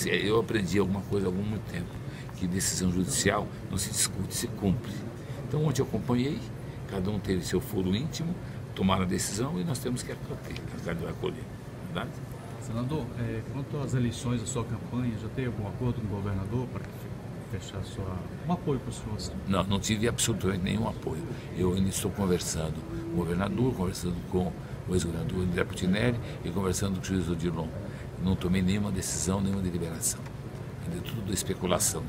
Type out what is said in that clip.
assim, eu aprendi alguma coisa há algum muito tempo, que decisão judicial não se discute, se cumpre. Então ontem eu acompanhei, cada um teve seu foro íntimo, tomaram a decisão e nós temos que acolher, acolher verdade? Senador, é, quanto às eleições da sua campanha, já tem algum acordo com o governador para fechar sua, um apoio para o senhor? Assim? Não, não tive absolutamente nenhum apoio. Eu ainda estou conversando com o governador, conversando com o ex-governador André Putinelli e conversando com o juiz Odilon. Não tomei nenhuma decisão, nenhuma deliberação. Ainda é tudo especulação.